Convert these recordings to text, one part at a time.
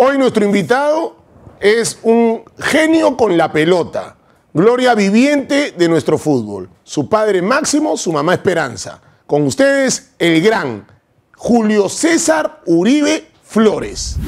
Hoy nuestro invitado es un genio con la pelota, gloria viviente de nuestro fútbol. Su padre Máximo, su mamá Esperanza. Con ustedes, el gran Julio César Uribe Flores.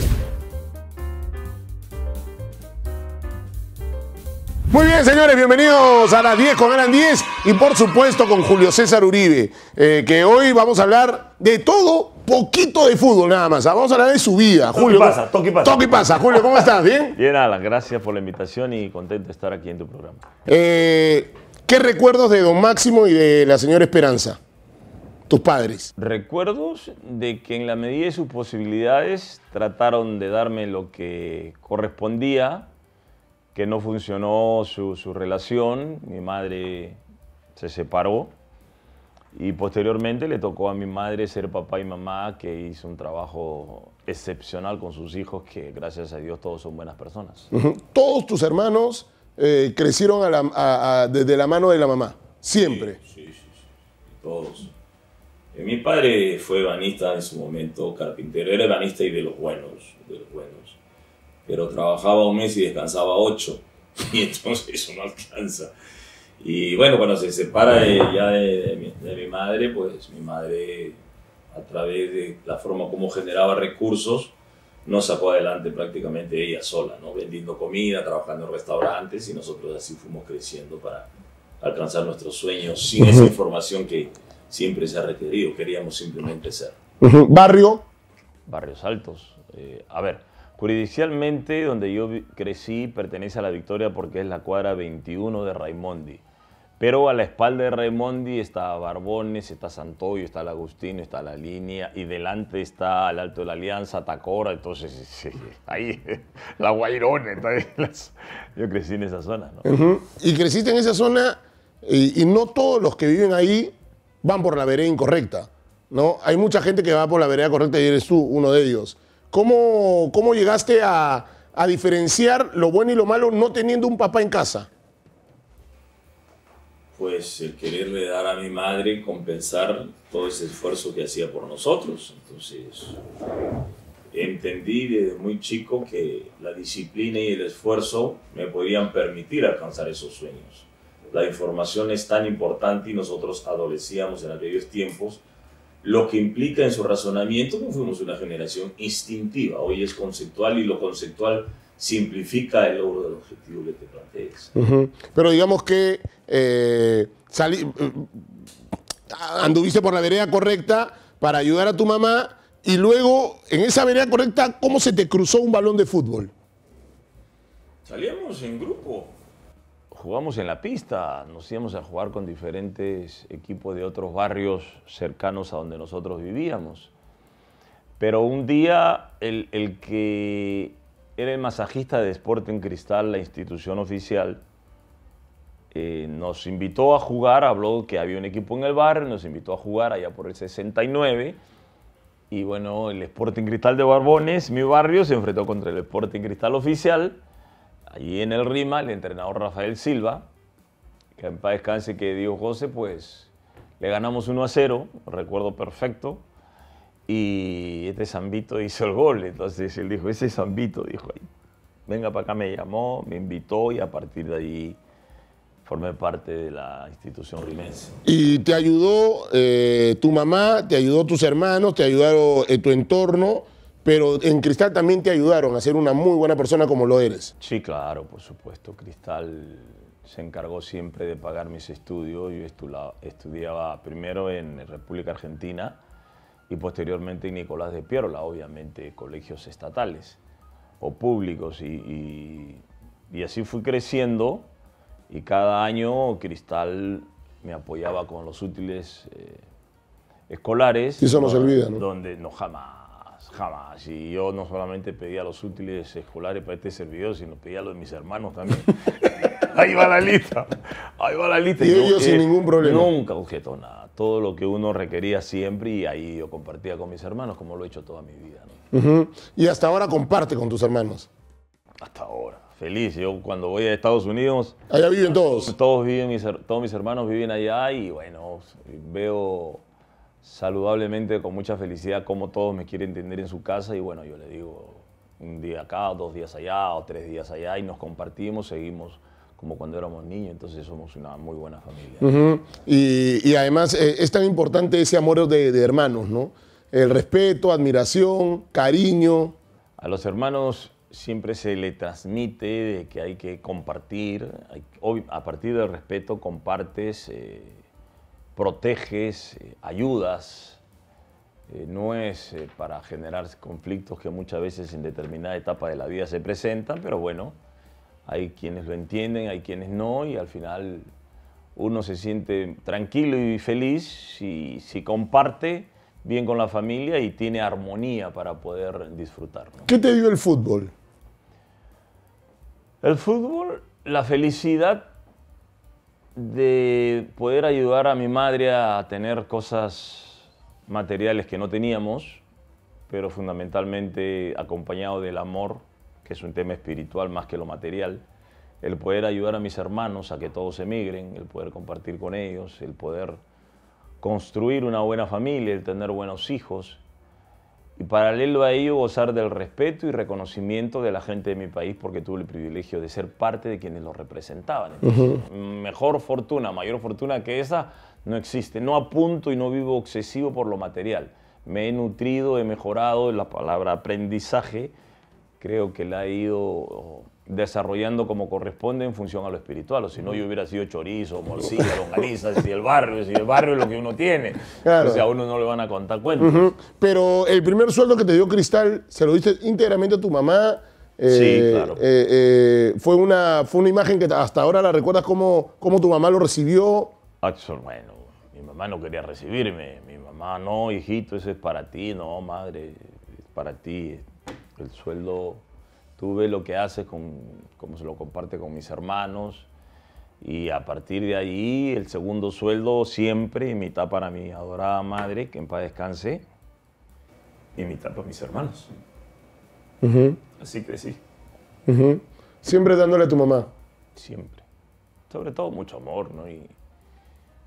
Muy bien, señores, bienvenidos a las 10 con Eran 10 y por supuesto con Julio César Uribe, eh, que hoy vamos a hablar de todo, poquito de fútbol nada más. Vamos a hablar de su vida. Toque Julio, pasa, toque pasa. Toque pasa. Julio, ¿cómo estás? ¿Bien? Bien, Alan, gracias por la invitación y contento de estar aquí en tu programa. Eh, ¿Qué recuerdos de Don Máximo y de la señora Esperanza? Tus padres. Recuerdos de que en la medida de sus posibilidades trataron de darme lo que correspondía, que no funcionó su, su relación, mi madre se separó y posteriormente le tocó a mi madre ser papá y mamá, que hizo un trabajo excepcional con sus hijos, que gracias a Dios todos son buenas personas. Todos tus hermanos eh, crecieron a la- a- a- desde la mano de la mamá. Siempre. Sí, sí, sí, todos. Eh, mi padre fue ebanista en su momento, carpintero, era ebanista y de los buenos, de los buenos. Pero trabajaba un mes y descansaba ocho, y entonces eso no alcanza. Y bueno, cuando se separa de- ya de, de mi, de mi madre, pues mi madre, a través de la forma como generaba recursos, nos sacó adelante prácticamente ella sola, ¿no? vendiendo comida, trabajando en restaurantes y nosotros así fuimos creciendo para alcanzar nuestros sueños sin esa información que siempre se ha requerido. Queríamos simplemente ser. Barrio. Barrios Altos. Eh, a ver, jurisdiccialmente donde yo crecí pertenece a la Victoria porque es la cuadra 21 de Raimondi. Pero a la espalda de Raimondi está Barbones, está Santoyo, está el Agustino, está la línea y delante está el Alto de la Alianza, Tacora, entonces sí, ahí la Guairona. yo crecí en esa zona, ¿no? Ujú. Y creciste en esa zona y, y no todos los que viven ahí van por la vereda incorrecta. ¿no? Hay mucha gente que va por la vereda correcta y eres tú uno de ellos. ¿Cómo, cómo llegaste a, a diferenciar lo bueno y lo malo no teniendo un papá en casa? Pues el quererle dar a mi madre compensar todo ese esfuerzo que hacía por nosotros. Entonces entendí desde muy chico que la disciplina y el esfuerzo me podían permitir alcanzar esos sueños. La información es tan importante y nosotros adolecíamos en aquellos tiempos lo que implica en su razonamiento que fuimos una generación instintiva. Hoy es conceptual y lo conceptual simplifica el logro del objetivo que te plantees. Pero digamos que eh, salí- eh, anduviste por la vereda correcta para ayudar a tu mamá y luego en esa vereda correcta, ¿cómo se te cruzó un balón de fútbol? Salíamos en grupo. Jugamos en la pista, nos íbamos a jugar con diferentes equipos de otros barrios cercanos a donde nosotros vivíamos. Pero un día el, el que era el masajista de Sporting Cristal, la institución oficial, eh, nos invitó a jugar, habló que había un equipo en el barrio, nos invitó a jugar allá por el 69. Y bueno, el Sporting Cristal de Barbones, mi barrio, se enfrentó contra el Sporting Cristal oficial. Allí en el Rima, el entrenador Rafael Silva, que en paz descanse que Dios José, pues le ganamos 1 a 0, recuerdo perfecto. Y este Zambito hizo el gol. Entonces él dijo, ese Zambito, dijo. Venga para acá, me llamó, me invitó y a partir de ahí formé parte de la institución rimense. Y te ayudó eh, tu mamá, te ayudó tus hermanos, te ayudaron eh, tu entorno, pero en Cristal también te ayudaron a ser una muy buena persona como lo eres. Sí, claro, por supuesto. Cristal se encargó siempre de pagar mis estudios. Yo estudiaba primero en República Argentina y posteriormente en Nicolás de Piérola, obviamente colegios estatales o públicos. Y, y- y así fui creciendo y cada año Cristal me apoyaba con los útiles eh, escolares. Y eso no se olvida, ¿no? Donde no jamás, jamás. Y yo no solamente pedía los útiles escolares para este servidor, sino pedía los de mis hermanos también. ahí va la lista, ahí va la lista. Y yo, ellos sin ningún problema. Nunca objetó nada. Todo lo que uno requería siempre y ahí yo compartía con mis hermanos, como lo he hecho toda mi vida. Y hasta ahora comparte con tus hermanos. Hasta ahora. Feliz. Yo cuando voy a Estados Unidos, Allá viven todos. todos, viven, mis, todos mis hermanos viven allá y bueno, veo saludablemente, con mucha felicidad, cómo todos me quieren entender en su casa y bueno, yo le digo, un día acá, dos días allá, o tres días allá, y nos compartimos, seguimos como cuando éramos niños, entonces somos una muy buena familia. Y, y además eh, es tan importante ese amor de, de hermanos, ¿no? El respeto, admiración, cariño. A los hermanos siempre se le transmite que hay que compartir, a partir del respeto compartes, eh, proteges, eh, ayudas. Eh, no es eh, para generar conflictos que muchas veces en determinada etapa de la vida se presentan, pero bueno, hay quienes lo entienden, hay quienes no, y al final uno se siente tranquilo y feliz si, si comparte bien con la familia y tiene armonía para poder disfrutar. ¿no? ¿Qué te dio el fútbol? El fútbol, la felicidad de poder ayudar a mi madre a tener cosas materiales que no teníamos, pero fundamentalmente acompañado del amor, que es un tema espiritual más que lo material, el poder ayudar a mis hermanos a que todos emigren, el poder compartir con ellos, el poder construir una buena familia, el tener buenos hijos, y paralelo a ello gozar del respeto y reconocimiento de la gente de mi país porque tuve el privilegio de ser parte de quienes lo representaban. Entonces, Mejor fortuna, mayor fortuna que esa no existe. No apunto y no vivo obsesivo por lo material. Me he nutrido, he mejorado, la palabra aprendizaje creo que la he ido desarrollando como corresponde en función a lo espiritual. O si no, yo hubiera sido chorizo, morcilla, longaniza, si el barrio, si el barrio es lo que uno tiene. Claro. Entonces a uno no le van a contar cuentos. Pero el primer sueldo que te dio Cristal, ¿se lo diste íntegramente a tu mamá? Sí, claro. eh, eh, fue, una, fue una imagen que hasta ahora la recuerdas cómo, cómo tu mamá lo recibió. Bueno, mi mamá no quería recibirme. Mi mamá, no, hijito, eso es para ti. No, madre, es para ti. El sueldo, tú ves lo que haces, con, como se lo comparte con mis hermanos. Y a partir de ahí, el segundo sueldo siempre, mitad para mi adorada madre, que en paz descanse, y mitad para mis hermanos. Así crecí. Siempre dándole a tu mamá. siempre. Sobre todo mucho amor, ¿no? Y,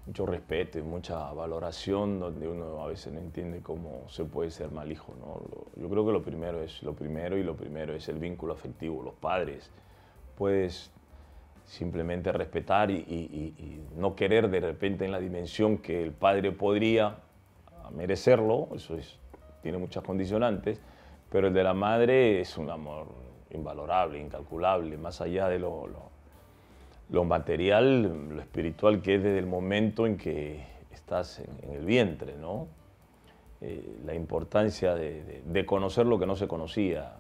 mucho respeto y mucha valoración donde uno a veces no entiende cómo se puede ser mal hijo. ¿no? Yo creo que lo primero es lo primero y lo primero es el vínculo afectivo, los padres. Puedes simplemente respetar y no querer de repente en la dimensión que el padre podría merecerlo, eso es, tiene muchas condicionantes, pero el de la madre es un amor invalorable, incalculable, más allá de lo- lo, lo material, lo espiritual que es desde el momento en que estás en, en el vientre, ¿no? Eh, la importancia de, de- de conocer lo que no se conocía.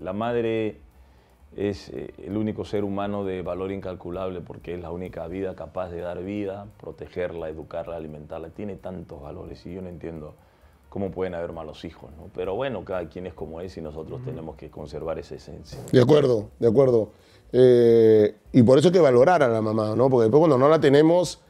La madre es eh, el único ser humano de valor incalculable porque es la única vida capaz de dar vida, protegerla, educarla, alimentarla. Tiene tantos valores y yo no entiendo cómo pueden haber malos hijos, ¿no? Pero bueno, cada quien es como es y nosotros tenemos que conservar esa esencia. De acuerdo, de acuerdo. Eh, y por eso hay que valorar a la mamá, ¿no? Porque después cuando no la tenemos,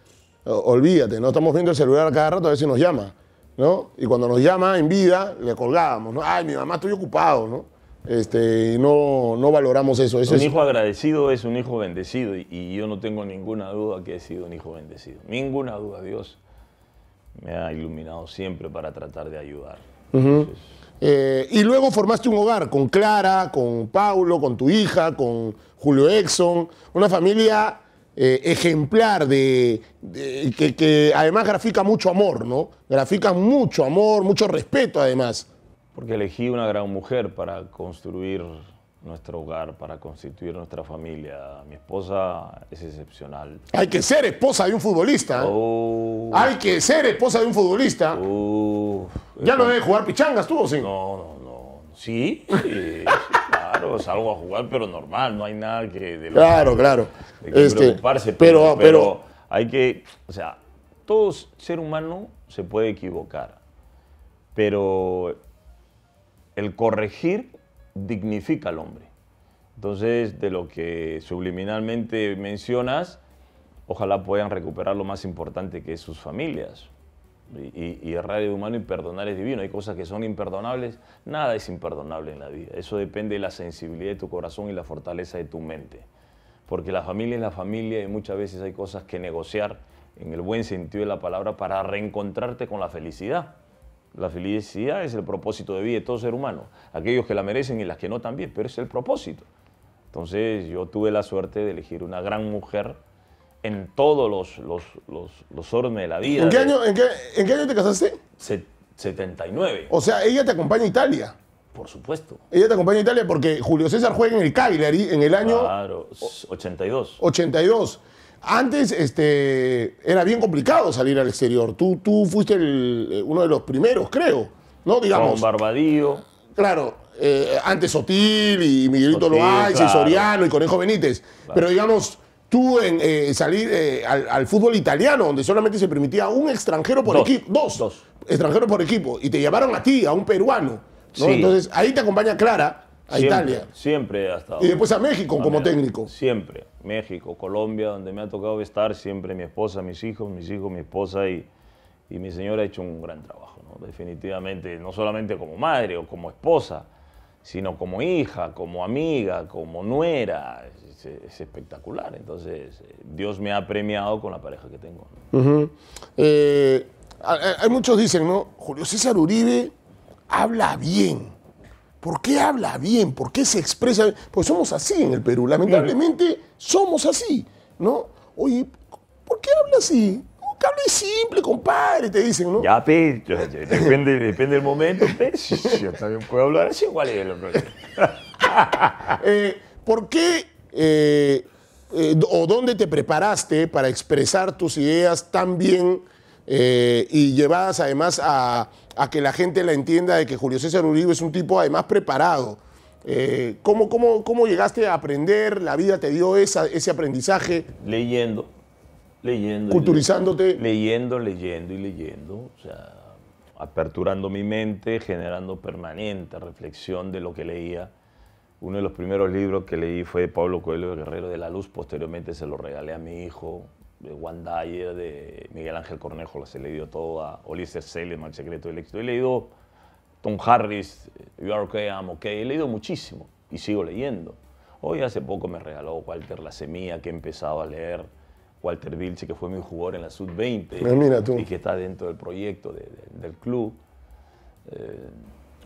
olvídate, ¿no? Estamos viendo el celular cada rato a ver si nos llama, ¿no? Y cuando nos llama en vida, le colgábamos, ¿no? Ay, mi mamá, estoy ocupado, ¿no? Este, y no, no valoramos eso. eso Un es- hijo agradecido es un hijo bendecido y, y yo no tengo ninguna duda que he sido un hijo bendecido. Ninguna duda, Dios me ha iluminado siempre para tratar de ayudar. Entonces, Eh, y luego formaste un hogar con Clara, con Paulo, con tu hija, con Julio Exxon, una familia eh, ejemplar de, de- que, que además grafica mucho amor, ¿no? Grafica mucho amor, mucho respeto además. porque elegí una gran mujer para construir nuestro hogar, para constituir nuestra familia. Mi esposa es excepcional. Hay que ser esposa de un futbolista. ¿eh? Oh, Hay que ser esposa de un futbolista. ya no debes jugar pichangas tú, ¿o sí? No, no. Sí, sí, claro, salgo a jugar, pero normal, no hay nada que... de Claro, claro. de qué Este, preocuparse, pero, pero, pero, hay que, o sea, todo ser humano se puede equivocar, pero el corregir dignifica al hombre. Entonces, de lo que subliminalmente mencionas, ojalá puedan recuperar lo más importante que es sus familias. Y, y- errar es humano y perdonar es divino. Hay cosas que son imperdonables. Nada es imperdonable en la vida. Eso depende de la sensibilidad de tu corazón y la fortaleza de tu mente. Porque la familia es la familia y muchas veces hay cosas que negociar en el buen sentido de la palabra para reencontrarte con la felicidad. La felicidad es el propósito de vida de todo ser humano. Aquellos que la merecen y las que no también, pero es el propósito. Entonces yo tuve la suerte de elegir una gran mujer en todos los, los, los, los órdenes de la vida. ¿En qué, año, en, qué, ¿En qué año te casaste? se- 79, O sea, ella te acompaña a Italia. por supuesto. Ella te acompaña a Italia porque Julio César juega en el Cagliari en el año Claro, 82. 82. Antes este, era bien complicado salir al exterior. Tú, tú fuiste el- eh, uno de los primeros, creo. ¿No? Con Digamos. Barbadillo. Claro, eh, antes Sotil y Miguelito Sotil, Loaiza y. Soriano y Conejo Benítez. Pero digamos, tú en eh, salir eh, al, al fútbol italiano, donde solamente se permitía un extranjero por Dos. equipo, dos, Dos. extranjeros por equipo, y te llevaron a ti, a un peruano. ¿no? Sí. Entonces ahí te acompaña Clara a Siempre, Italia. Siempre ha estado. Y después a México como técnico. Siempre. México, Colombia, donde me ha tocado estar, siempre mi esposa, mis hijos, mis hijos, mi esposa y, y mi señora ha hecho un gran trabajo, ¿no? Definitivamente, no solamente como madre o como esposa, sino como hija, como amiga, como nuera. Es, es- es espectacular. Entonces, eh, Dios me ha premiado con la pareja que tengo. Eh, hay, muchos dicen, ¿no? Julio César Uribe habla bien. ¿Por qué habla bien? ¿Por qué se expresa? bien? Pues somos así en el Perú. Lamentablemente somos así, ¿no? Oye, ¿por qué habla así? Hable simple, compadre, te dicen, ¿no? Ya, pe, depende, depende del momento, pe. Yo también puedo hablar así, igual es lo Eh, ¿Por qué eh, eh, o dónde te preparaste para expresar tus ideas tan bien eh, y llevadas además a, a que la gente la entienda de que Julio César Uribe es un tipo además preparado? ¿cómo, cómo, cómo llegaste a aprender? ¿La vida te dio esa- ese aprendizaje? Leyendo, leyendo. Culturizándote. Leyendo, leyendo y leyendo. O sea, aperturando mi mente, generando permanente reflexión de lo que leía. Uno de los primeros libros que leí fue de Pablo Coelho, El Guerrero de la Luz. Posteriormente se lo regalé a mi hijo, de Juan Dyer, de Miguel Ángel Cornejo, las he leído todo, a Ulises Selim, El Secreto del Éxito. He leído Tom Harris, You Are Okay, I'm Okay. He leído muchísimo y sigo leyendo. Hoy hace poco me regaló Walter La Semilla, que he empezado a leer. Walter Vilche, que fue mi jugador en la Sub-20 Ah, y que está dentro del proyecto de- de- del club.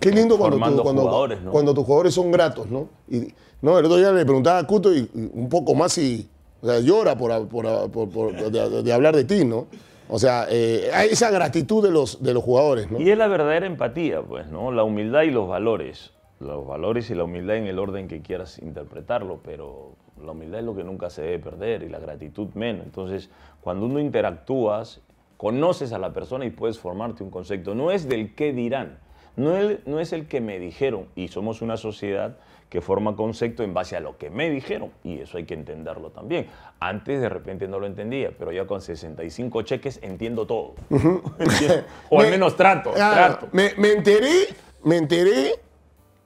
Qué lindo cuando, tu- cuando, jugadores, ¿no? cuando tus jugadores son gratos, ¿no? Y, no, el otro día le preguntaba a Cuto y, y un poco más y o sea, llora por, por- por- por- de, de hablar de ti, ¿no? O sea, eh, hay esa gratitud de los, de los jugadores, ¿no? Y es la verdadera empatía, pues, ¿no? La humildad y los valores. Los valores y la humildad en el orden que quieras interpretarlo, pero la humildad es lo que nunca se debe perder y la gratitud menos. Entonces, cuando uno interactúas, conoces a la persona y puedes formarte un concepto. No es del qué dirán, no es, no es el que me dijeron. Y somos una sociedad que forma concepto en base a lo que me dijeron. Y eso hay que entenderlo también. Antes de repente no lo entendía, pero ya con 65 cheques entiendo todo. O al Me- menos trato, Ah, trato. Me, me enteré, me enteré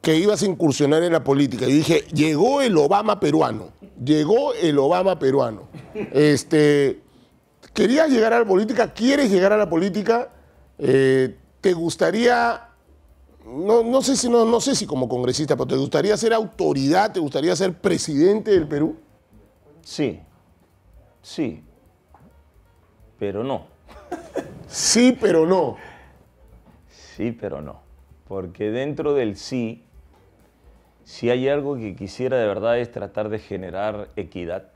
que ibas a incursionar en la política. Yo dije, llegó el Obama peruano. Llegó el Obama peruano. Este, ¿Querías llegar a la política? ¿Quieres llegar a la política? Eh, ¿Te gustaría, no, no sé si, no, no sé si como congresista, pero te gustaría ser autoridad? ¿Te gustaría ser presidente del Perú? Sí, sí, pero no. Sí, pero no. Sí, pero no. Porque dentro del sí, si hay algo que quisiera de verdad es tratar de generar equidad,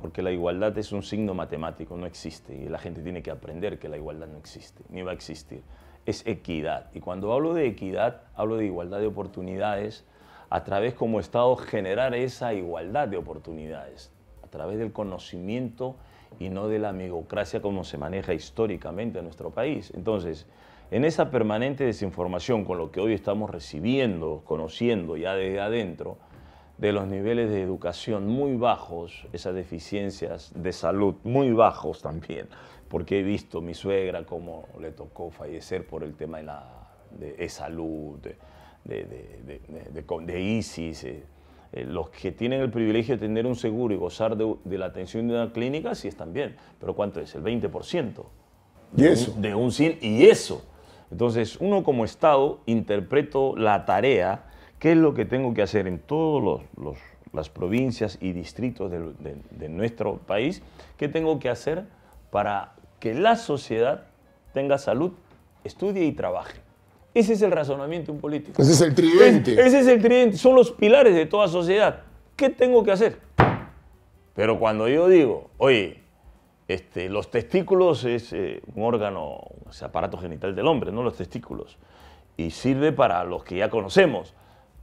porque la igualdad es un signo matemático, no existe, y la gente tiene que aprender que la igualdad no existe, ni va a existir. Es equidad. Y cuando hablo de equidad, hablo de igualdad de oportunidades, a través como Estado generar esa igualdad de oportunidades, a través del conocimiento y no de la amigocracia como se maneja históricamente en nuestro país. Entonces, en esa permanente desinformación con lo que hoy estamos recibiendo, conociendo ya desde adentro, de los niveles de educación muy bajos, esas deficiencias de salud muy bajos también, porque he visto mi suegra cómo le tocó fallecer por el tema de, la, de, de salud, de, de, ISIS. eh, eh, los que tienen el privilegio de tener un seguro y gozar de, de la atención de una clínica, sí están bien, pero ¿cuánto es? El 20% Y eso. de un 100 y eso. Entonces, uno como Estado interpreto la tarea, qué es lo que tengo que hacer en todas las provincias y distritos de, de nuestro país, qué tengo que hacer para que la sociedad tenga salud, estudie y trabaje. Ese es el razonamiento de un político. Ese es el tridente. ese es el tridente, son los pilares de toda sociedad. ¿Qué tengo que hacer? Pero cuando yo digo, oye, este, los testículos es eh, un órgano, es aparato genital del hombre, no los testículos, y sirve para los que ya conocemos,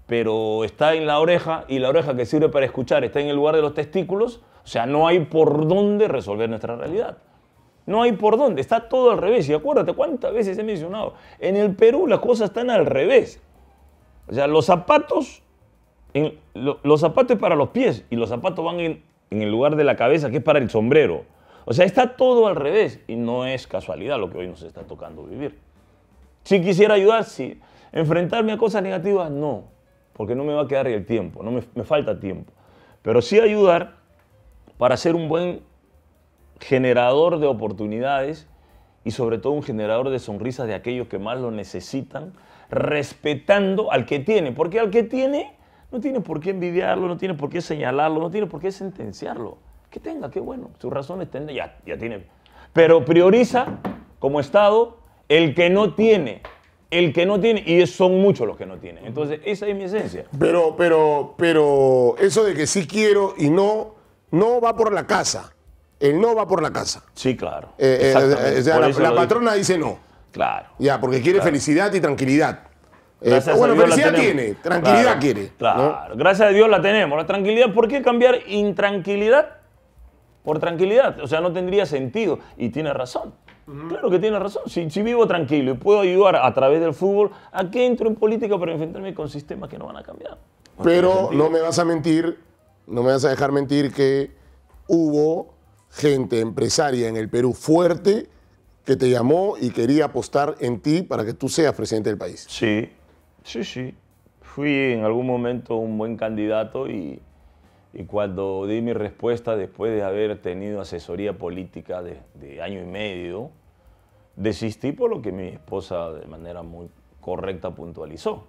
pero está en la oreja y la oreja que sirve para escuchar está en el lugar de los testículos, o sea, no hay por dónde resolver nuestra realidad. No hay por dónde, está todo al revés. Y acuérdate cuántas veces he mencionado, en el Perú las cosas están al revés. O sea, los zapatos, los zapatos para los pies y los zapatos van en, en el lugar de la cabeza, que es para el sombrero. O sea, está todo al revés y no es casualidad lo que hoy nos está tocando vivir. Si quisiera ayudar, sí. Enfrentarme a cosas negativas, no, porque no me va a quedar el tiempo, no me, me falta tiempo. Pero sí ayudar para ser un buen generador de oportunidades y sobre todo un generador de sonrisas de aquellos que más lo necesitan, respetando al que tiene, porque al que tiene no tiene por qué envidiarlo, no tiene por qué señalarlo, no tiene por qué sentenciarlo. Que tenga, qué bueno, sus razones tendrá, ya, ya tiene. Pero prioriza como Estado el que no tiene, el que no tiene, y son muchos los que no tienen. Entonces, esa es mi esencia. Pero, pero, pero, eso de que sí quiero y no, no va por la casa. El no va por la casa. Sí, claro. Eh, eh, la, patrona dice no. Claro. Ya, porque quiere felicidad y tranquilidad. Eh, bueno, felicidad tiene, tranquilidad quiere. Claro, gracias a Dios la tenemos. La tranquilidad, ¿por qué cambiar intranquilidad por tranquilidad? O sea, no tendría sentido. Y tiene razón. Claro que tiene razón. Si, si, vivo tranquilo y puedo ayudar a través del fútbol, ¿a qué entro en política para enfrentarme con sistemas que no van a cambiar? Pero no me vas a mentir, no me vas a dejar mentir que hubo gente empresaria en el Perú fuerte que te llamó y quería apostar en ti para que tú seas presidente del país. Sí, sí, sí. Fui en algún momento un buen candidato y, y cuando di mi respuesta después de haber tenido asesoría política de, de año y medio, desistí por lo que mi esposa de manera muy correcta puntualizó.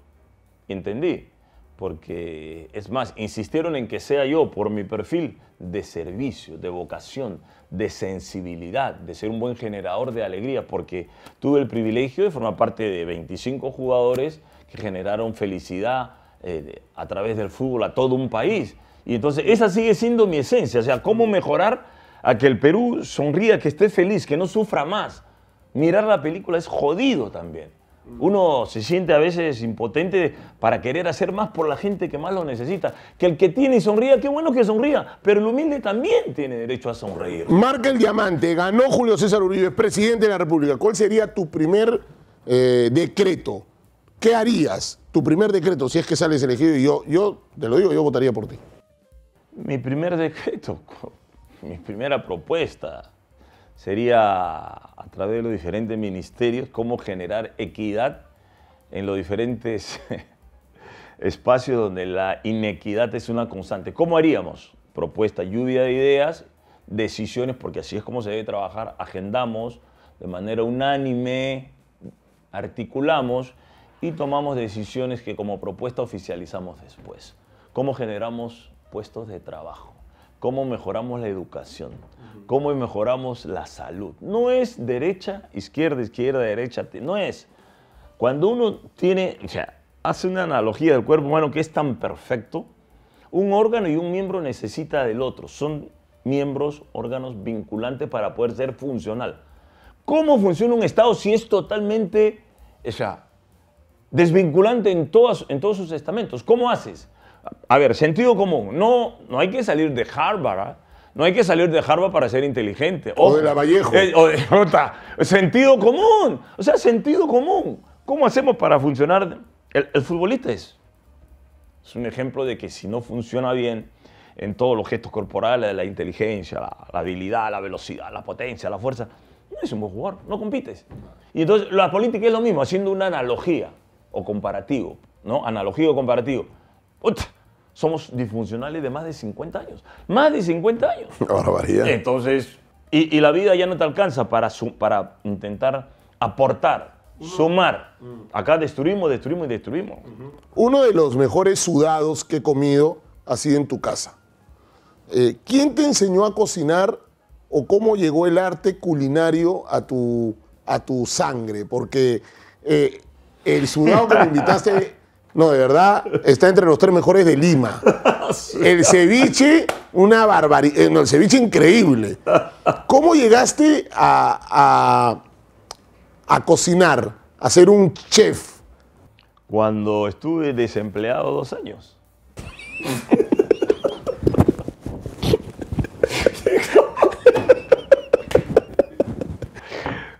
Entendí porque es más, insistieron en que sea yo por mi perfil de servicio, de vocación, de sensibilidad, de ser un buen generador de alegría, porque tuve el privilegio de formar parte de 25 jugadores que generaron felicidad eh, a través del fútbol a todo un país. Y entonces esa sigue siendo mi esencia, o sea, cómo mejorar a que el Perú sonría, que esté feliz, que no sufra más. Mirar la película es jodido también. Uno se siente a veces impotente para querer hacer más por la gente que más lo necesita. Que el que tiene y sonría, qué bueno que sonría, pero el humilde también tiene derecho a sonreír. Marca el diamante, ganó Julio César Uribe, es presidente de la República. ¿Cuál sería tu primer eh, decreto? ¿Qué harías? Tu primer decreto, si es que sales elegido y yo, yo, te lo digo, yo votaría por ti. Mi primer decreto, mi primera propuesta sería a través de los diferentes ministerios cómo generar equidad en los diferentes espacios donde la inequidad es una constante. ¿Cómo haríamos? Propuesta, lluvia de ideas, decisiones, porque así es como se debe trabajar, agendamos de manera unánime, articulamos y tomamos decisiones que como propuesta oficializamos después. ¿Cómo generamos puestos de trabajo? cómo mejoramos la educación, cómo mejoramos la salud. No es derecha, izquierda, izquierda, derecha, no es. Cuando uno tiene, o hace una analogía del cuerpo humano que es tan perfecto, un órgano y un miembro necesita del otro. Son miembros, órganos vinculantes para poder ser funcional. ¿Cómo funciona un Estado si es totalmente, desvinculante en, todas, en todos sus estamentos? ¿Cómo haces? A ver, sentido común. No, no hay que salir de Harvard. ¿ah? No hay que salir de Harvard para ser inteligente. o de la Vallejo. Eh, o de, sentido común. O sea, sentido común. ¿Cómo hacemos para funcionar? El, futbolista es, es, un ejemplo de que si no funciona bien en todos los gestos corporales, la inteligencia, la, la habilidad, la velocidad, la potencia, la fuerza, no es un buen jugador, no compites. Y entonces la política es lo mismo, haciendo una analogía o comparativo, ¿no? Analogía o comparativo somos disfuncionales de más de 50 años. Más de 50 años. Barbaridad. Entonces, y, la vida ya no te alcanza para, para intentar aportar, sumar. Acá destruimos, destruimos y destruimos. Uno de los mejores sudados que he comido ha sido en tu casa. Eh, ¿Quién te enseñó a cocinar o cómo llegó el arte culinario a tu, a tu sangre? Porque eh, el sudado que me invitaste, no, de verdad, está entre los tres mejores de Lima. El ceviche, una barbaridad. No, el ceviche increíble. ¿Cómo llegaste a, a, a cocinar, a ser un chef? Cuando estuve desempleado dos años.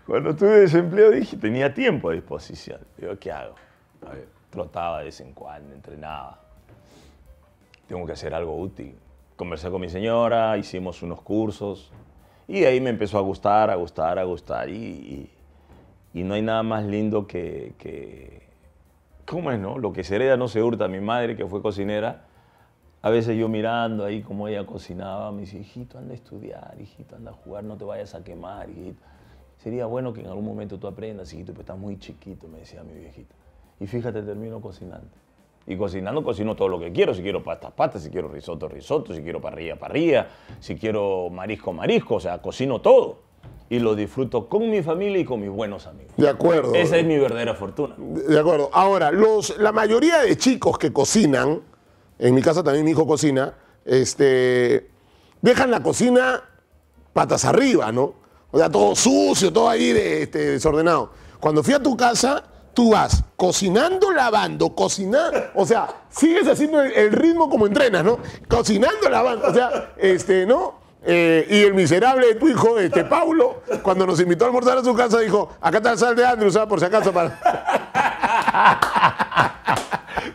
Cuando estuve desempleado dije, tenía tiempo a disposición. Digo, ¿qué hago? A ver, trotaba de vez en cuando, entrenaba. Tengo que hacer algo útil. Conversé con mi señora, hicimos unos cursos y ahí me empezó a gustar, a gustar, a gustar. Y, y, no hay nada más lindo que, que, ¿Cómo es, no? Lo que se hereda no se hurta. Mi madre, que fue cocinera, a veces yo mirando ahí cómo ella cocinaba, me dice, hijito, anda a estudiar, hijito, anda a jugar, no te vayas a quemar, hijito. Sería bueno que en algún momento tú aprendas, hijito, pero estás muy chiquito, me decía mi viejita. Y fíjate, termino cocinando. Y cocinando, cocino todo lo que quiero. Si quiero pastas, pastas. Si quiero risotto, risotto. Si quiero parrilla, parrilla. Si quiero marisco, marisco. O sea, cocino todo. Y lo disfruto con mi familia y con mis buenos amigos. De acuerdo. Esa es mi verdadera fortuna. De acuerdo. Ahora, los, la mayoría de chicos que cocinan, en mi casa también mi hijo cocina, este, dejan la cocina patas arriba, ¿no? O sea, todo sucio, todo ahí de, este, desordenado. Cuando fui a tu casa, tú vas cocinando, lavando, cocinando, o sea, sigues haciendo el, ritmo como entrenas, ¿no? Cocinando, lavando, o sea, este, ¿no? Eh, y el miserable de tu hijo, este Paulo, cuando nos invitó a almorzar a su casa, dijo, acá está el sal de Andrew, ¿sabes? Por si acaso para...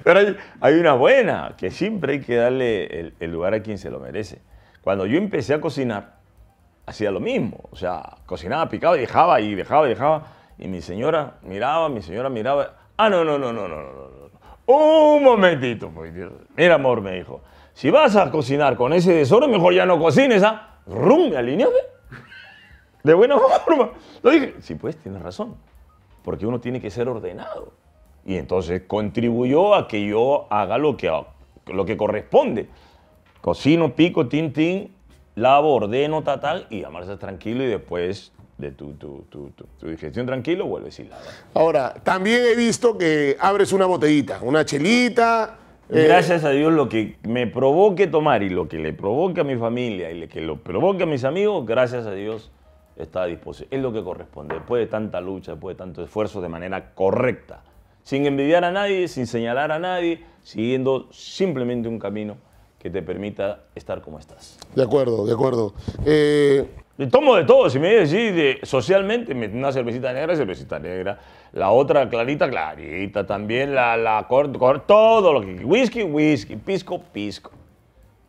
Pero hay, hay, una buena, que siempre hay que darle el, el lugar a quien se lo merece. Cuando yo empecé a cocinar, hacía lo mismo. O sea, cocinaba, picaba y dejaba y dejaba y dejaba. Y mi señora miraba, mi señora miraba. Ah, no, no, no, no, no, no. no. Un momentito, pues. Mira, amor, me dijo. Si vas a cocinar con ese desorden, mejor ya no cocines, ¿ah? Rum, me alineaste. De buena forma. Lo dije, sí, pues, tienes razón. Porque uno tiene que ser ordenado. Y entonces contribuyó a que yo haga lo que, lo que corresponde. Cocino, pico, tin, tin, lavo, ordeno, tatal y amarse tranquilo y después de tu, tu, tu, tu, digestión tranquilo vuelves y lavas. Ahora, también he visto que abres una botellita, una chelita. Eh, Gracias a Dios lo que me provoque tomar y lo que le provoque a mi familia y lo que lo provoque a mis amigos, gracias a Dios está a disposición. Es lo que corresponde, después de tanta lucha, después de tanto esfuerzo, de manera correcta, sin envidiar a nadie, sin señalar a nadie, siguiendo simplemente un camino que te permita estar como estás. De acuerdo, de acuerdo. Eh, tomo de todo, si me decís de, socialmente, una cervecita negra, cervecita negra, la otra clarita, clarita, también la, la cor, cor, todo lo que, whisky, whisky, pisco, pisco.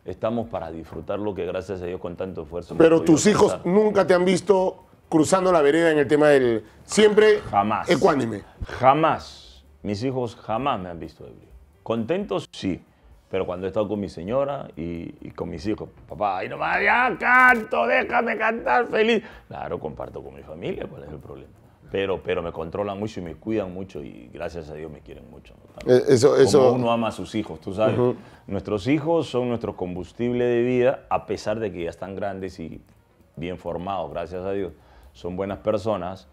Estamos para disfrutar lo que gracias a Dios con tanto esfuerzo. Pero tus hijos pasar. nunca te han visto cruzando la vereda en el tema del, siempre jamás, ecuánime. Jamás. Mis hijos jamás me han visto ebrio. Contentos, sí. Pero cuando he estado con mi señora y, y con mis hijos, papá, ay, no más, ya canto, déjame cantar feliz. Claro, comparto con mi familia, ¿cuál es el problema? Pero, pero me controlan mucho y me cuidan mucho y gracias a Dios me quieren mucho. ¿no? Eso, eso... Como uno ama a sus hijos, tú sabes. Uh -huh. Nuestros hijos son nuestro combustible de vida, a pesar de que ya están grandes y bien formados, gracias a Dios. Son buenas personas.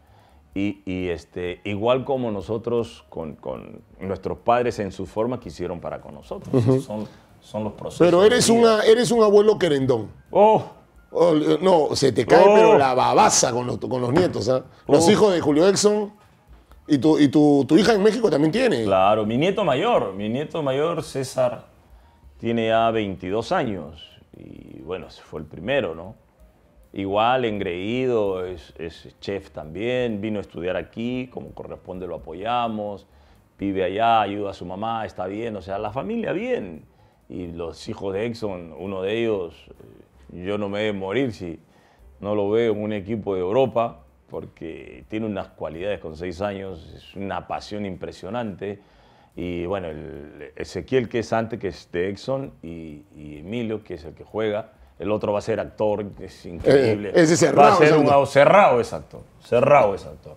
Y, y, este, igual como nosotros con, con, nuestros padres en su forma que hicieron para con nosotros. Uh -huh. son, son, los procesos. Pero eres, una, eres un abuelo querendón. Oh. oh. no, se te cae, oh. pero la babaza con los, con los nietos. ¿eh? Los oh. hijos de Julio Exxon. Y, tu, y tu, tu hija en México también tiene. Claro, mi nieto mayor, mi nieto mayor, César, tiene ya 22 años. Y bueno, fue el primero, ¿no? Igual engreído, es, es, chef también, vino a estudiar aquí, como corresponde lo apoyamos, vive allá, ayuda a su mamá, está bien, o sea, la familia bien. Y los hijos de Exxon, uno de ellos, eh, yo no me debo morir si no lo veo en un equipo de Europa, porque tiene unas cualidades con seis años, es una pasión impresionante. Y bueno, el Ezequiel que es antes, que es de Exxon, y Emilio, que es el que juega, el otro va a ser actor, es increíble. Eh, ese cerrado. Va a ser un cerrado es actor. Cerrado es actor.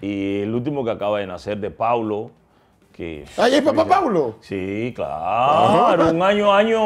Y el último que acaba de nacer de Paulo, que... ¡Ay, es papá Paulo! Sí, claro. Un año, año,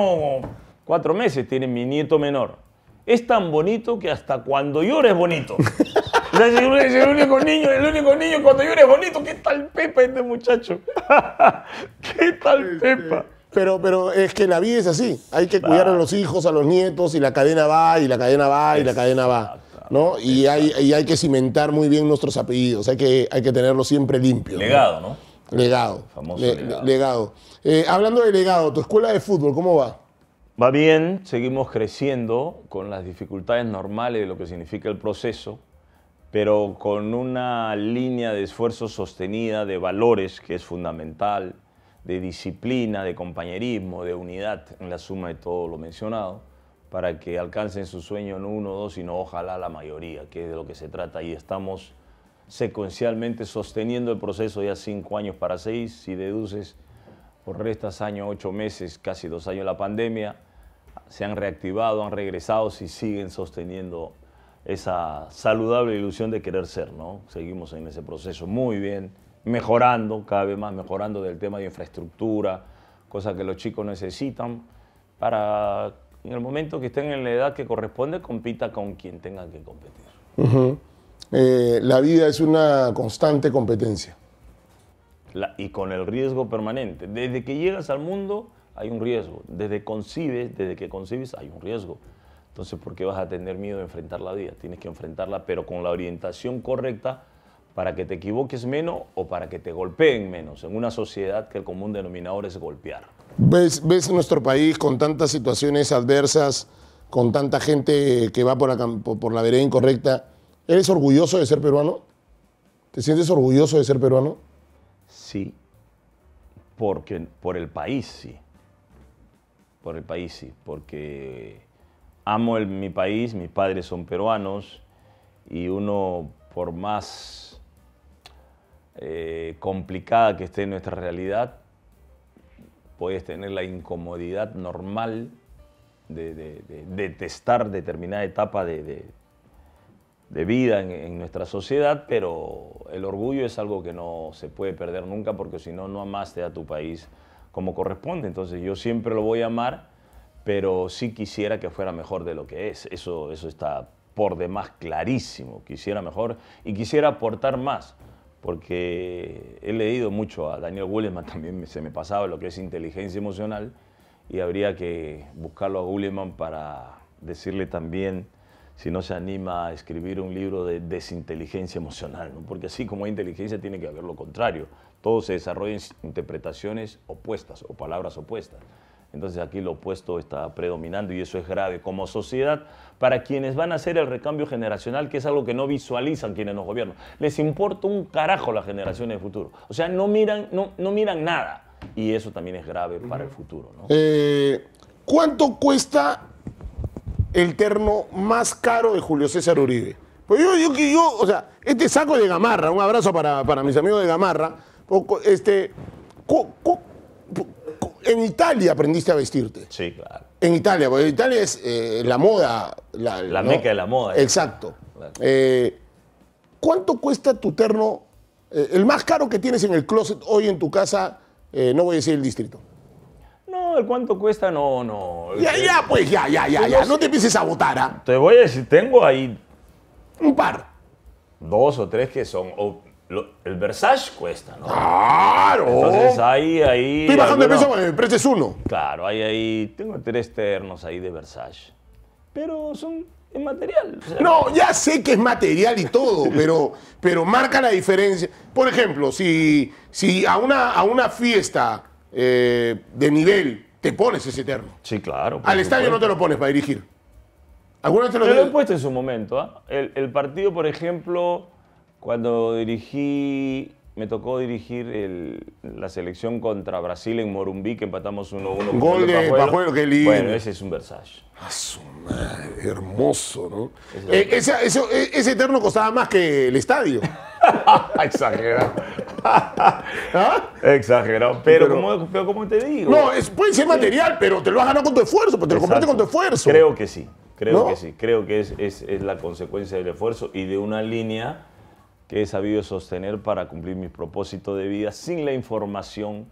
cuatro meses tiene mi nieto menor. Es tan bonito que hasta cuando llora es bonito. es el único niño, el único niño cuando yo eres bonito. ¿Qué tal Pepa este muchacho? ¿Qué tal Este, Pepa? Pero, pero es que la vida es así. Hay que cuidar a los hijos, a los nietos, y la cadena va, y la cadena va, y la cadena va. ¿no? Y hay, y hay que cimentar muy bien nuestros apellidos. Hay que, hay que tenerlos siempre limpios. ¿no? Legado, ¿no? Legado. Famoso Le- legado. legado. Eh, hablando de legado, tu escuela de fútbol, ¿cómo va? Va bien, seguimos creciendo con las dificultades normales de lo que significa el proceso, pero con una línea de esfuerzo sostenida de valores que es fundamental, de disciplina, de compañerismo, de unidad en la suma de todo lo mencionado, para que alcancen su sueño no uno o dos, sino ojalá la mayoría, que es de lo que se trata. Y estamos secuencialmente sosteniendo el proceso ya cinco años para seis, si deduces por restas año, ocho meses, casi dos años la pandemia, se han reactivado, han regresado y siguen sosteniendo esa saludable ilusión de querer ser, ¿no? Seguimos en ese proceso muy bien, mejorando, cada vez más mejorando del tema de infraestructura, cosas que los chicos necesitan para en el momento que estén en la edad que corresponde, compita con quien tenga que competir. Eh, la vida es una constante competencia. La- y con el riesgo permanente. Desde que llegas al mundo hay un riesgo. Desde concibes, desde que concibes hay un riesgo. Entonces, ¿por qué vas a tener miedo de enfrentar la vida? Tienes que enfrentarla, pero con la orientación correcta para que te equivoques menos o para que te golpeen menos. En una sociedad que el común denominador es golpear. ¿Ves, ves nuestro país con tantas situaciones adversas, con tanta gente que va por la, por por la vereda incorrecta? ¿Eres orgulloso de ser peruano? ¿Te sientes orgulloso de ser peruano? Sí, porque por el país sí. Por el país sí, porque amo el- mi país, mis padres son peruanos y uno por más eh, complicada que esté nuestra realidad, puedes tener la incomodidad normal de, de- detestar determinada etapa de, vida en, en nuestra sociedad, pero el orgullo es algo que no se puede perder nunca porque si no, no amaste a tu país como corresponde. Entonces yo siempre lo voy a amar, pero sí quisiera que fuera mejor de lo que es. Eso, eso está por demás clarísimo. Quisiera mejor y quisiera aportar más, porque he leído mucho a Daniel Goleman, también se me pasaba lo que es inteligencia emocional y habría que buscarlo a Goleman para decirle también si no se anima a escribir un libro de desinteligencia emocional, ¿no? porque así como hay inteligencia tiene que haber lo contrario. Todo se desarrolla en interpretaciones opuestas o palabras opuestas. Entonces aquí lo opuesto está predominando y eso es grave como sociedad para quienes van a hacer el recambio generacional, que es algo que no visualizan quienes nos gobiernan. Les importa un carajo las generaciones del futuro. O sea, no miran, no, no miran nada. Y eso también es grave para el futuro. ¿no? Eh, ¿Cuánto cuesta el terno más caro de Julio César Uribe? Pues yo, yo, yo, o sea, este saco de gamarra, un abrazo para, para mis amigos de gamarra, este, en Italia aprendiste a vestirte. Sí, claro. En Italia, porque Italia es eh, la moda. La, La ¿no? meca de la moda. Exacto. Claro. Eh, ¿Cuánto cuesta tu terno? eh, el más caro que tienes en el closet hoy en tu casa, no voy a decir el distrito. No, el cuánto cuesta, no, no. Ya, ya, pues, ya, ya, ya, ya. No te empieces a votar, ¿ah? Te voy a decir, tengo ahí Un par. dos o tres que son. o- lo- el Versace cuesta, ¿no? ¡Claro! Entonces ahí, ahí. Estoy bajando de peso, me prestes uno. Claro, hay ahí. Tengo tres ternos ahí de Versace. Pero son en material. o sea, No, ya sé que es material y todo, pero, pero marca la diferencia. Por ejemplo, si, si a, una, a una fiesta eh, de nivel te pones ese terno, Sí, claro. al estadio no te lo pones para dirigir. ¿Alguna vez te lo Me lo he puesto en su momento. ¿ah? El, el partido, por ejemplo, cuando dirigí, me tocó dirigir el- la selección contra Brasil en Morumbí, que empatamos 1-1. con Gol de Pajuelo, qué lindo. Bueno, ese es un Versace. A su madre, hermoso, ¿no? Eh, esa- eso- eh, ese terno costaba más que el estadio. Exagerado. ¿Ah? Exagerado. Pero, Pero- como, pero como te digo. No, es, puede ser material, pero te lo has ganado con tu esfuerzo, pero te lo compraste con tu esfuerzo. Creo que sí, creo ¿No? que sí. Creo que es, es- es la consecuencia del esfuerzo y de una línea que he sabido sostener para cumplir mi propósito de vida sin la información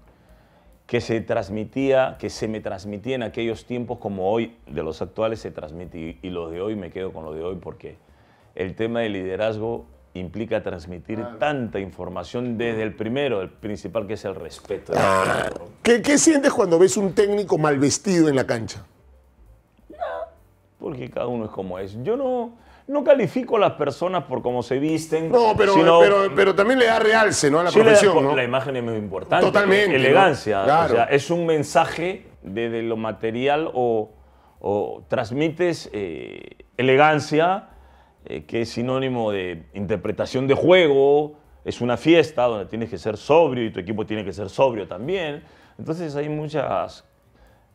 que se transmitía, que se me transmitía en aquellos tiempos como hoy, de los actuales se transmite y, los de hoy me quedo con lo de hoy porque el tema del liderazgo implica transmitir tanta información desde el primero, el principal que es el respeto. ¿Qué, ¿Qué sientes cuando ves un técnico mal vestido en la cancha? Porque cada uno es como es. Yo no, no califico a las personas por cómo se visten. No, pero, sino- pero, pero también le da realce ¿no? a la Sí, la- profesión. ¿no? La imagen es muy importante. Totalmente, Elegancia. ¿no? Claro. O sea, es un mensaje desde lo material o, o transmites eh, elegancia, eh, que es sinónimo de interpretación de juego. Es una fiesta donde tienes que ser sobrio y tu equipo tiene que ser sobrio también. Entonces hay muchas,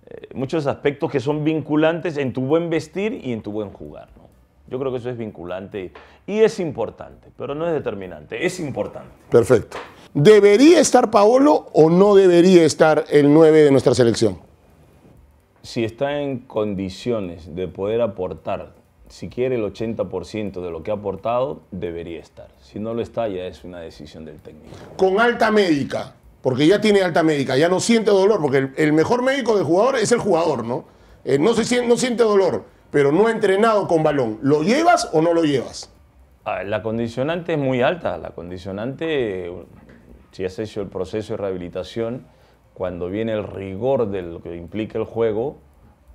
eh, muchos aspectos que son vinculantes en tu buen vestir y en tu buen jugar. ¿no? Yo creo que eso es vinculante y es importante, pero no es determinante, es importante. Perfecto. ¿Debería estar Paolo o no debería estar el 9 de nuestra selección? si está en condiciones de poder aportar, si quiere el 80% de lo que ha aportado, debería estar. Si no lo está, ya es una decisión del técnico. Con alta médica, porque ya tiene alta médica, ya no siente dolor, porque el, el mejor médico del jugador es el jugador, ¿no? Eh, no, se no siente dolor, pero no ha entrenado con balón. ¿Lo llevas o no lo llevas? La condicionante es muy alta. La condicionante, si has hecho el proceso de rehabilitación, cuando viene el rigor de lo que implica el juego,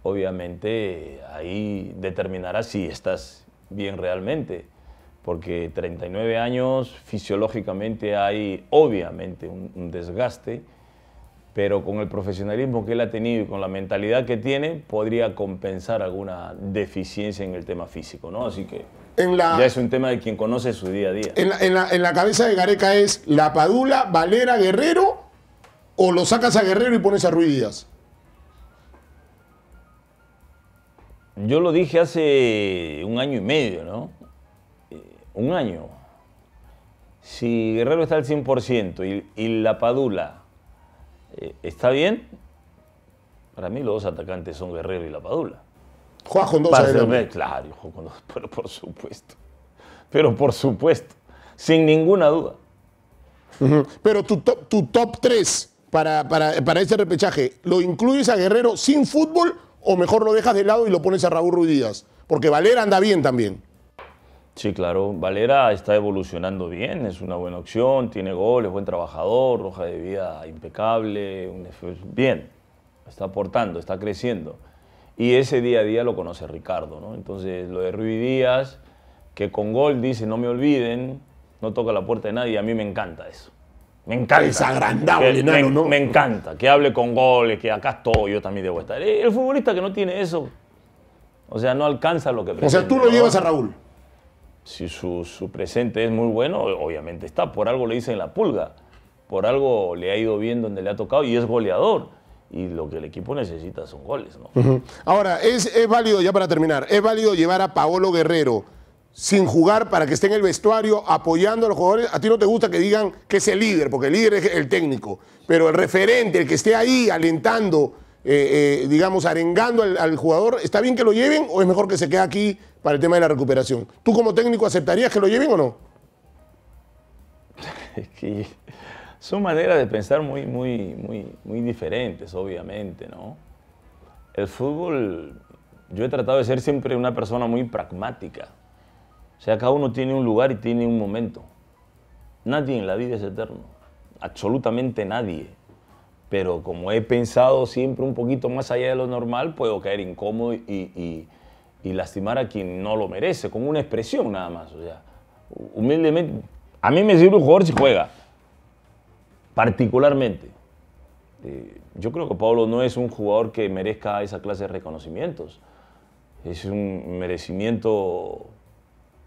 obviamente ahí determinará si estás bien realmente. Porque 39 años, fisiológicamente hay obviamente un, un desgaste, pero con el profesionalismo que él ha tenido y con la mentalidad que tiene, podría compensar alguna deficiencia en el tema físico, ¿no? Así que En la, ya es un tema de quien conoce su día a día. en la, en la- en la cabeza de Gareca es la Padula, Valera, Guerrero, o lo sacas a Guerrero y pones a Ruiz Díaz. Yo lo dije hace un año y medio, ¿no? Eh, Un año. Si Guerrero está al 100% y, y la Padula eh, está bien, para mí los dos atacantes son Guerrero y la Padula. Juegas con dos adelante. claro, yo con dos, pero por supuesto. Pero por supuesto, sin ninguna duda. Pero tu top, tu top 3 para, para, para ese repechaje, ¿lo incluyes a Guerrero sin fútbol o mejor lo dejas de lado y lo pones a Raúl Ruiz Díaz? Porque Valera anda bien también. Sí, claro. Valera está evolucionando bien, es una buena opción, tiene goles, buen trabajador, hoja de vida impecable, un bien, está aportando, está creciendo. Y ese día a día lo conoce Ricardo, ¿no? Entonces, lo de Ruiz Díaz, que con gol dice no me olviden, no toca la puerta de nadie, a mí me encanta eso. Me encanta. Es agrandable, me, ¿no? me encanta, que hable con goles, que acá estoy, yo también debo estar. El futbolista que no tiene eso, o sea, no alcanza lo que O sea, tú lo ¿no? llevas a Raúl. Si su, su presente es muy bueno, obviamente está. Por algo le dicen la pulga. Por algo le ha ido bien donde le ha tocado y es goleador. Y lo que el equipo necesita son goles, ¿no? Ahora, es, es válido, ya para terminar, es válido llevar a Paolo Guerrero sin jugar para que esté en el vestuario apoyando a los jugadores. A ti no te gusta que digan que es el líder, porque el líder es el técnico, pero el referente, el que esté ahí alentando, eh, eh, digamos, arengando al, al jugador, ¿está bien que lo lleven o es mejor que se quede aquí para el tema de la recuperación? ¿Tú como técnico aceptarías que lo lleven o no? Es que son maneras de pensar muy, muy, muy, muy diferentes, obviamente, ¿no? El fútbol, yo he tratado de ser siempre una persona muy pragmática. O sea, cada uno tiene un lugar y tiene un momento. Nadie en la vida es eterno, absolutamente nadie. Pero como he pensado siempre un poquito más allá de lo normal, puedo caer incómodo y, y- y lastimar a quien no lo merece, con una expresión nada más. O sea, humildemente, a mí me sirve un jugador si juega, particularmente. Eh, yo creo que Pablo no es un jugador que merezca esa clase de reconocimientos. Es un merecimiento,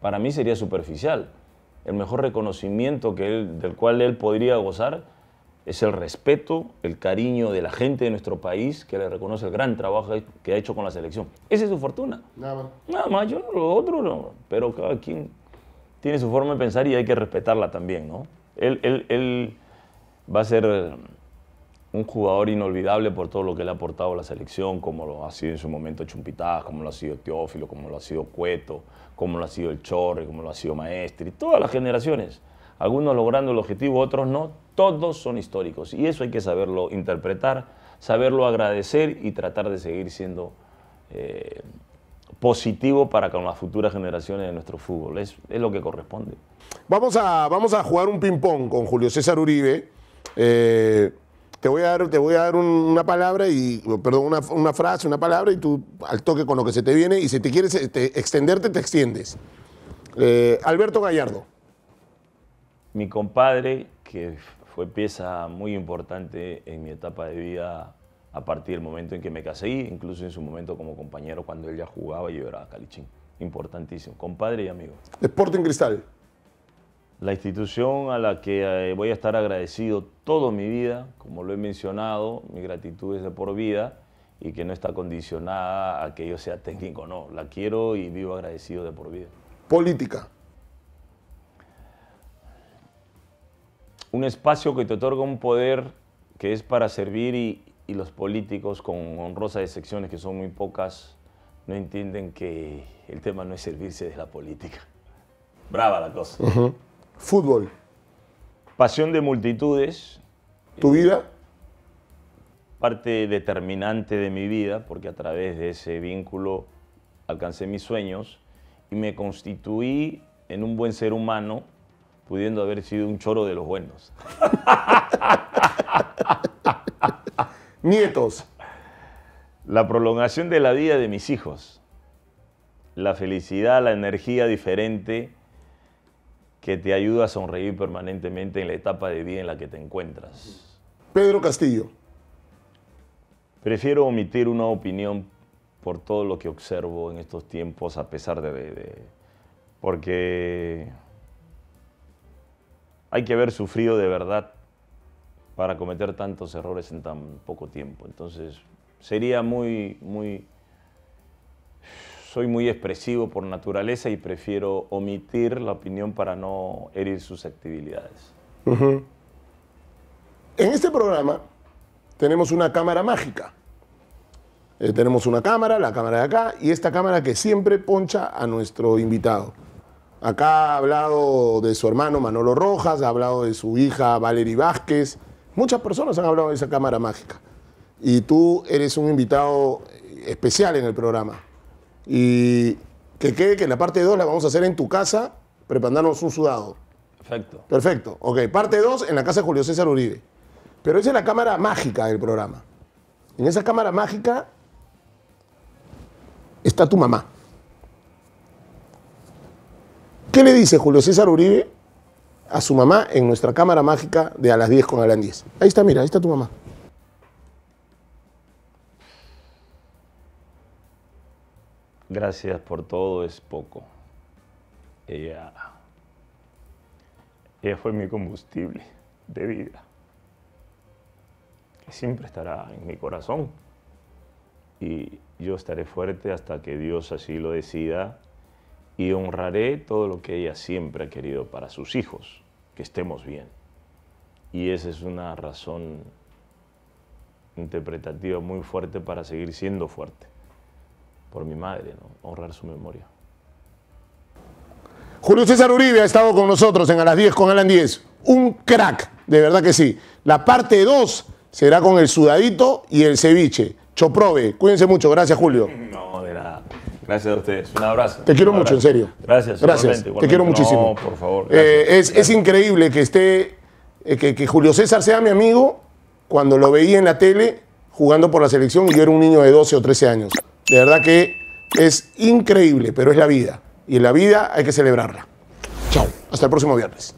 para mí sería superficial. El mejor reconocimiento que él- del cual él podría gozar es el respeto, el cariño de la gente de nuestro país que le reconoce el gran trabajo que ha hecho con la selección. Esa es su fortuna. Nada más. Nada más, yo no, lo otro no. Pero cada quien tiene su forma de pensar y hay que respetarla también, ¿no? Él, él- él va a ser eh, un jugador inolvidable por todo lo que le ha aportado a la selección, como lo ha sido en su momento Chumpitaz, como lo ha sido Teófilo, como lo ha sido Cueto, como lo ha sido El Chorre, como lo ha sido Maestri, todas las generaciones. Algunos logrando el objetivo, otros no. Todos son históricos y eso hay que saberlo interpretar, saberlo agradecer y tratar de seguir siendo eh, positivo para con las futuras generaciones de nuestro fútbol. Es, lo que corresponde. Vamos a, vamos a jugar un ping-pong con Julio César Uribe. Eh, te voy a dar, te voy a dar un- una palabra y, perdón, una, una frase, una palabra y tú al toque con lo que se te viene y si te quieres este, extenderte, te extiendes. Eh, Alberto Gallardo. Mi compadre, que fue pieza muy importante en mi etapa de vida a partir del momento en que me casé, incluso en su momento como compañero cuando él ya jugaba y yo era calichín. Importantísimo. Compadre y amigo. Sporting Cristal. La institución a la que eh, voy a estar agradecido toda mi vida, como lo he mencionado, mi gratitud es de por vida y que no está condicionada a que yo sea técnico, no. La quiero y vivo agradecido de por vida. Política. Un espacio que te otorga un poder que es para servir y, y los políticos con honrosas excepciones que son muy pocas no entienden que el tema no es servirse de la política. Brava la cosa. Fútbol. Pasión de multitudes, Tu vida. parte determinante de mi vida, porque a través de ese vínculo alcancé mis sueños y me constituí en un buen ser humano, pudiendo haber sido un choro de los buenos. Nietos. La prolongación de la vida de mis hijos. La felicidad, la energía diferente que te ayuda a sonreír permanentemente en la etapa de vida en la que te encuentras. Pedro Castillo. Prefiero omitir una opinión por todo lo que observo en estos tiempos, a pesar de... de- porque hay que haber sufrido de verdad para cometer tantos errores en tan poco tiempo. Entonces, sería muy, muy... Soy muy expresivo por naturaleza y prefiero omitir la opinión para no herir susceptibilidades. En este programa tenemos una cámara mágica. Eh, tenemos una cámara, la cámara de acá, y esta cámara que siempre poncha a nuestro invitado. Acá ha hablado de su hermano Manolo Rojas, ha hablado de su hija Valerie Vázquez. Muchas personas han hablado de esa cámara mágica. Y tú eres un invitado especial en el programa. Y que quede que la parte 2 la vamos a hacer en tu casa, preparándonos un sudado. Perfecto. Perfecto. Ok, parte 2 en la casa de Julio César Uribe. Pero esa es la cámara mágica del programa. En esa cámara mágica está tu mamá. ¿Qué le dice Julio César Uribe a su mamá en nuestra cámara mágica de a las 10 con Alan 10? Ahí está, mira, ahí está tu mamá. Gracias por todo es poco. Ella, ella fue mi combustible de vida, que siempre estará en mi corazón. Y yo estaré fuerte hasta que Dios así lo decida y honraré todo lo que ella siempre ha querido para sus hijos, que estemos bien. Y esa es una razón interpretativa muy fuerte para seguir siendo fuerte por mi madre, ¿no? honrar su memoria. Julio César Uribe ha estado con nosotros en a las 10 con Alan 10. Un crack, de verdad que sí. La parte 2 será con el sudadito y el ceviche. Choprove, cuídense mucho. Gracias, Julio. No. Gracias a ustedes. Un abrazo. Te quiero mucho, en serio. Gracias. Gracias. igualmente, Te quiero muchísimo. No, por favor. Eh, es, es increíble que esté, eh, que, que Julio César sea mi amigo cuando lo veía en la tele jugando por la selección y yo era un niño de 12 o 13 años. De verdad que es increíble, pero es la vida. Y en la vida hay que celebrarla. Chao. Hasta el próximo viernes.